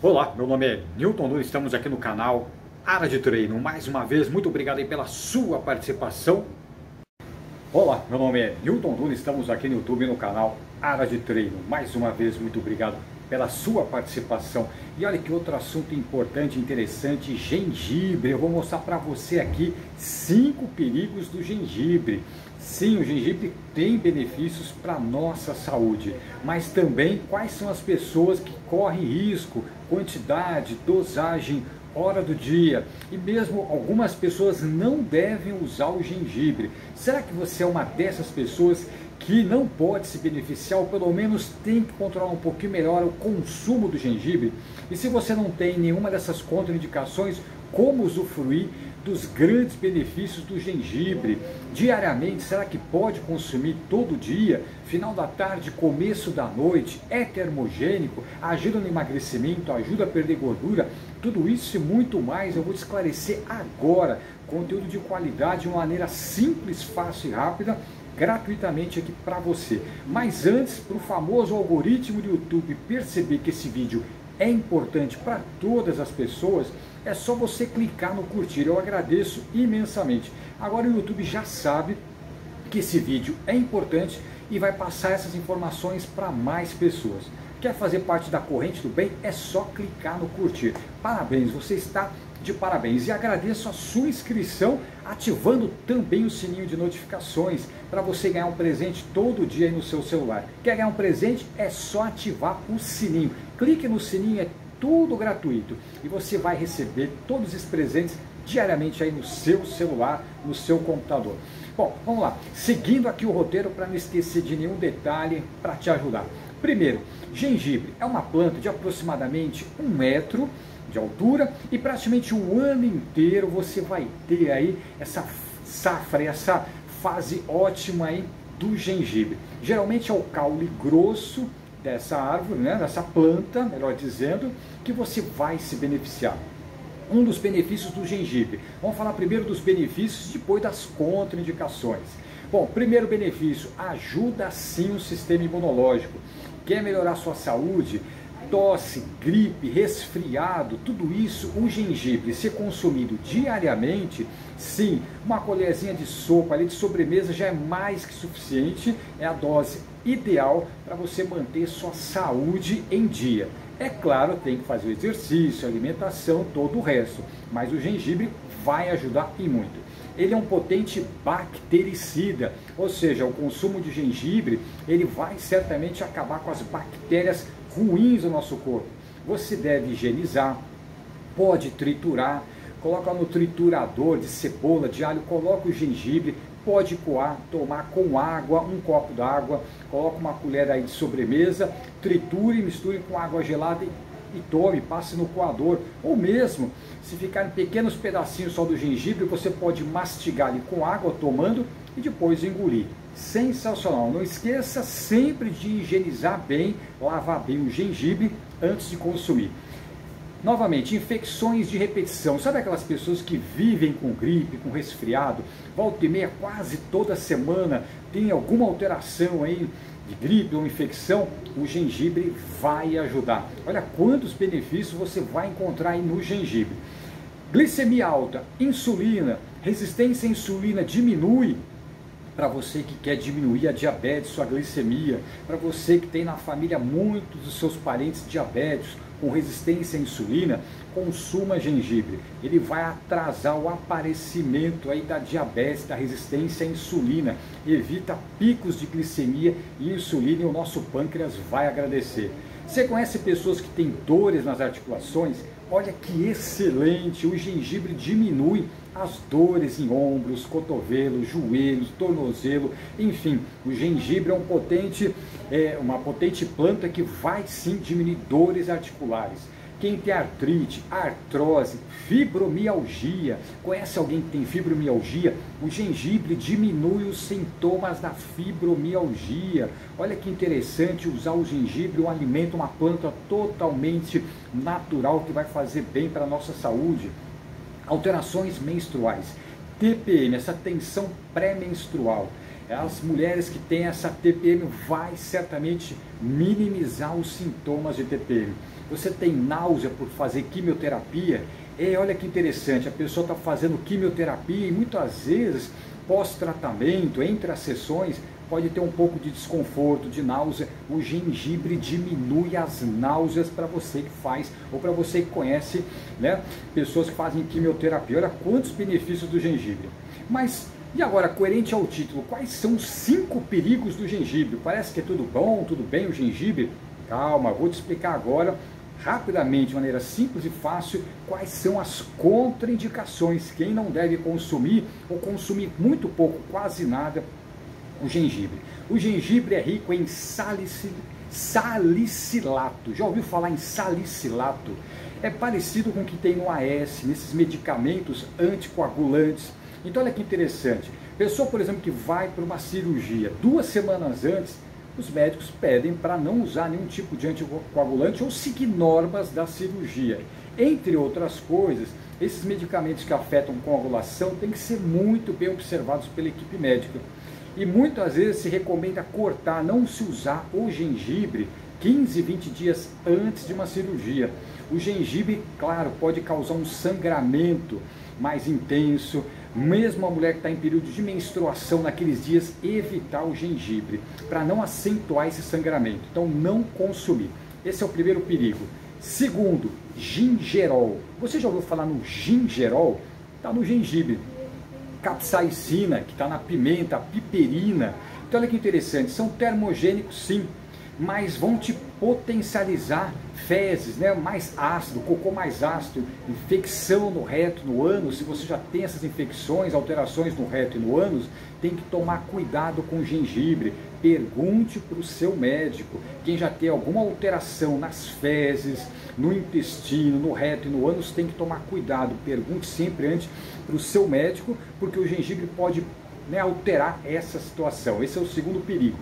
Olá, meu nome é Newton Nunes, estamos aqui no canal Área de Treino. Mais uma vez, muito obrigado pela sua participação. Olá, meu nome é Newton Nunes, estamos aqui no YouTube no canal Área de Treino. Mais uma vez, muito obrigado pela sua participação. E olha que outro assunto importante, interessante, gengibre. Eu vou mostrar para você aqui cinco perigos do gengibre. Sim, o gengibre tem benefícios para nossa saúde, mas também quais são as pessoas que correm risco, quantidade, dosagem, hora do dia. E mesmo algumas pessoas não devem usar o gengibre. Será que você é uma dessas pessoas que não pode se beneficiar, ou pelo menos tem que controlar um pouquinho melhor o consumo do gengibre? E se você não tem nenhuma dessas contraindicações, como usufruir dos grandes benefícios do gengibre. Diariamente, será que pode consumir todo dia? Final da tarde, começo da noite, é termogênico, ajuda no emagrecimento, ajuda a perder gordura, tudo isso e muito mais eu vou te esclarecer agora. Conteúdo de qualidade de uma maneira simples, fácil e rápida gratuitamente aqui para você. Mas antes, para o famoso algoritmo do YouTube perceber que esse vídeo é importante para todas as pessoas, é só você clicar no curtir. Eu agradeço imensamente. Agora o YouTube já sabe que esse vídeo é importante e vai passar essas informações para mais pessoas. Quer fazer parte da corrente do bem? É só clicar no curtir. Parabéns, você está de parabéns e agradeço a sua inscrição, ativando também o sininho de notificações para você ganhar um presente todo dia aí no seu celular. Quer ganhar um presente? É só ativar o sininho. Clique no sininho, é tudo gratuito e você vai receber todos esses presentes diariamente aí no seu celular, no seu computador. Bom, vamos lá. Seguindo aqui o roteiro para não esquecer de nenhum detalhe para te ajudar. Primeiro, gengibre é uma planta de aproximadamente um metro de altura e praticamente o ano inteiro você vai ter aí essa safra, essa fase ótima aí do gengibre. Geralmente é o caule grosso dessa árvore, né, dessa planta, melhor dizendo, que você vai se beneficiar. Um dos benefícios do gengibre. Vamos falar primeiro dos benefícios, depois das contraindicações. Bom, primeiro benefício, ajuda sim o sistema imunológico. Quer melhorar sua saúde? Tosse, gripe, resfriado, tudo isso, o gengibre ser consumido diariamente, sim, uma colherzinha de sopa ali de sobremesa já é mais que suficiente, é a dose ideal para você manter sua saúde em dia. É claro, tem que fazer o exercício, alimentação, todo o resto, mas o gengibre vai ajudar e muito. Ele é um potente bactericida, ou seja, o consumo de gengibre, ele vai certamente acabar com as bactérias ruins do nosso corpo. Você deve higienizar, pode triturar, coloca no triturador de cebola, de alho, coloca o gengibre, pode coar, tomar com água, um copo d'água, coloca uma colher aí de sobremesa, triture, misture com água gelada e, e tome, passe no coador. Ou mesmo, se ficar em pequenos pedacinhos só do gengibre, você pode mastigar ali com água, tomando e depois engolir. Sensacional! Não esqueça sempre de higienizar bem, lavar bem o gengibre antes de consumir. Novamente, infecções de repetição. Sabe aquelas pessoas que vivem com gripe, com resfriado, volta e meia, quase toda semana, tem alguma alteração aí de gripe ou infecção? O gengibre vai ajudar. Olha quantos benefícios você vai encontrar aí no gengibre. Glicemia alta, insulina, resistência à insulina diminui, para você que quer diminuir a diabetes, sua glicemia, para você que tem na família muitos dos seus parentes diabéticos com resistência à insulina, consuma gengibre. Ele vai atrasar o aparecimento aí da diabetes, da resistência à insulina, evita picos de glicemia e insulina e o nosso pâncreas vai agradecer. Você conhece pessoas que têm dores nas articulações? Olha que excelente! O gengibre diminui as dores em ombros, cotovelos, joelhos, tornozelo, enfim, o gengibre é um potente, é, uma potente planta que vai sim diminuir dores articulares. Quem tem artrite, artrose, fibromialgia, conhece alguém que tem fibromialgia? O gengibre diminui os sintomas da fibromialgia. Olha que interessante usar o gengibre, um alimento, uma planta totalmente natural que vai fazer bem para a nossa saúde alterações menstruais, TPM, essa tensão pré-menstrual. As mulheres que têm essa TPM vai certamente minimizar os sintomas de TPM. Você tem náusea por fazer quimioterapia? É, olha que interessante, a pessoa está fazendo quimioterapia e muitas vezes pós-tratamento, entre as sessões, pode ter um pouco de desconforto, de náusea. O gengibre diminui as náuseas para você que faz ou para você que conhece, né, pessoas que fazem quimioterapia. Olha quantos benefícios do gengibre. Mas e agora, coerente ao título, quais são os cinco perigos do gengibre? Parece que é tudo bom, tudo bem o gengibre? Calma, vou te explicar agora rapidamente, de maneira simples e fácil, quais são as contraindicações, quem não deve consumir ou consumir muito pouco, quase nada, o gengibre. O gengibre é rico em salicilato. Já ouviu falar em salicilato? É parecido com o que tem no AS, nesses medicamentos anticoagulantes. Então olha que interessante. Pessoa, por exemplo, que vai para uma cirurgia duas semanas antes, os médicos pedem para não usar nenhum tipo de anticoagulante ou seguir normas da cirurgia. Entre outras coisas, esses medicamentos que afetam coagulação têm que ser muito bem observados pela equipe médica. E muitas vezes se recomenda cortar, não se usar o gengibre 15, 20 dias antes de uma cirurgia. O gengibre, claro, pode causar um sangramento mais intenso, mesmo a mulher que está em período de menstruação naqueles dias, evitar o gengibre, para não acentuar esse sangramento. Então, não consumir. Esse é o primeiro perigo. Segundo, gingerol. Você já ouviu falar no gingerol? Está no gengibre capsaicina, que está na pimenta, piperina. Então olha que interessante, são termogênicos sim, mas vão te potencializar fezes, né? mais ácido, cocô mais ácido, infecção no reto, no ânus. Se você já tem essas infecções, alterações no reto e no ânus, tem que tomar cuidado com o gengibre. Pergunte para o seu médico. Quem já tem alguma alteração nas fezes, no intestino, no reto e no ânus, tem que tomar cuidado. Pergunte sempre antes para o seu médico, porque o gengibre pode né, alterar essa situação. Esse é o segundo perigo.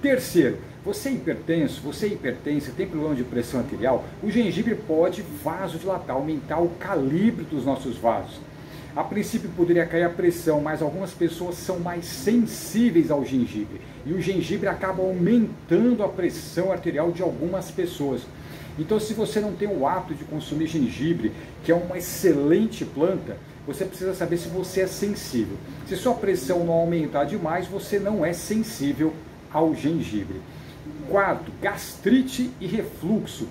Terceiro, você é hipertenso, você é hipertenso, tem problema de pressão arterial, o gengibre pode vasodilatar, aumentar o calibre dos nossos vasos. A princípio poderia cair a pressão, mas algumas pessoas são mais sensíveis ao gengibre e o gengibre acaba aumentando a pressão arterial de algumas pessoas. Então, se você não tem o hábito de consumir gengibre, que é uma excelente planta, você precisa saber se você é sensível. Se sua pressão não aumentar demais, você não é sensível ao gengibre. Quarto, gastrite e refluxo.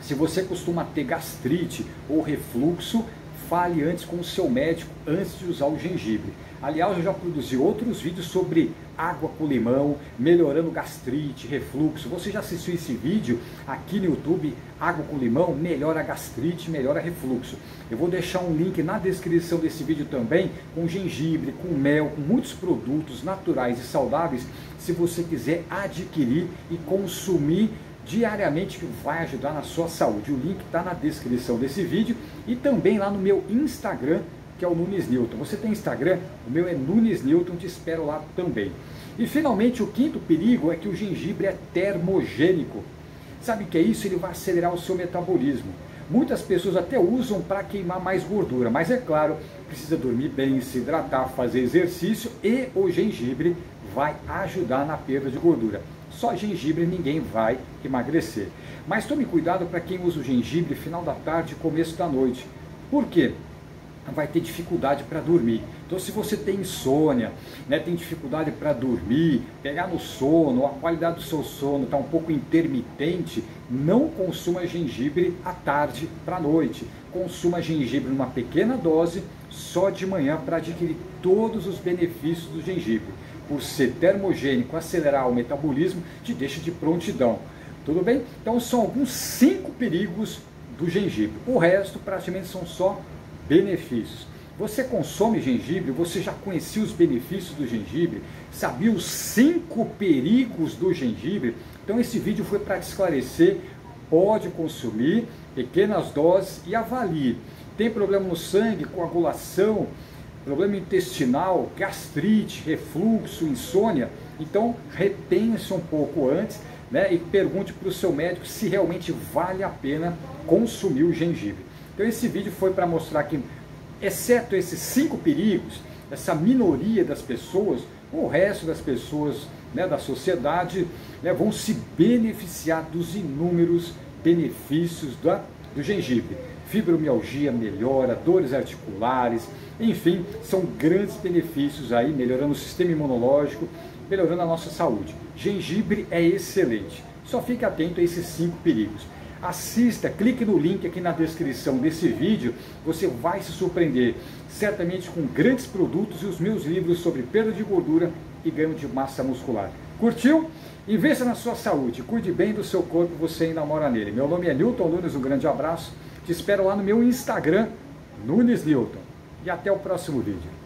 Se você costuma ter gastrite ou refluxo, fale antes com o seu médico antes de usar o gengibre. Aliás, eu já produzi outros vídeos sobre água com limão, melhorando gastrite, refluxo. Você já assistiu esse vídeo aqui no YouTube? Água com limão melhora gastrite, melhora refluxo. Eu vou deixar um link na descrição desse vídeo também com gengibre, com mel, com muitos produtos naturais e saudáveis, se você quiser adquirir e consumir diariamente que vai ajudar na sua saúde. O link está na descrição desse vídeo e também lá no meu Instagram, que é o Nunes Newton. Você tem Instagram? O meu é Nunes Newton, te espero lá também. E finalmente o quinto perigo é que o gengibre é termogênico. Sabe o que é isso? Ele vai acelerar o seu metabolismo. Muitas pessoas até usam para queimar mais gordura, mas é claro, precisa dormir bem, se hidratar, fazer exercício e o gengibre vai ajudar na perda de gordura. Só gengibre ninguém vai emagrecer. Mas tome cuidado para quem usa o gengibre final da tarde e começo da noite. Por quê? Vai ter dificuldade para dormir. Então, se você tem insônia, né, tem dificuldade para dormir, pegar no sono, a qualidade do seu sono está um pouco intermitente, não consuma gengibre à tarde para a noite. Consuma gengibre numa pequena dose, só de manhã, para adquirir todos os benefícios do gengibre. Por ser termogênico, acelerar o metabolismo, te deixa de prontidão. Tudo bem? Então, são alguns cinco perigos do gengibre. O resto, praticamente, são só benefícios. Você consome gengibre, você já conhecia os benefícios do gengibre, sabia os cinco perigos do gengibre? Então esse vídeo foi para esclarecer, pode consumir pequenas doses e avalie. Tem problema no sangue, coagulação, problema intestinal, gastrite, refluxo, insônia? Então repense um pouco antes né, e pergunte para o seu médico se realmente vale a pena consumir o gengibre. Então esse vídeo foi para mostrar que, exceto esses cinco perigos, essa minoria das pessoas o resto das pessoas né, da sociedade né, vão se beneficiar dos inúmeros benefícios da, do gengibre. Fibromialgia melhora, dores articulares, enfim, são grandes benefícios aí, melhorando o sistema imunológico, melhorando a nossa saúde. Gengibre é excelente. Só fique atento a esses cinco perigos. Assista, clique no link aqui na descrição desse vídeo, você vai se surpreender, certamente com grandes produtos e os meus livros sobre perda de gordura e ganho de massa muscular. Curtiu? Investa na sua saúde, cuide bem do seu corpo, você ainda mora nele. Meu nome é Newton Nunes, um grande abraço, te espero lá no meu Instagram, Nunes Newton. E até o próximo vídeo.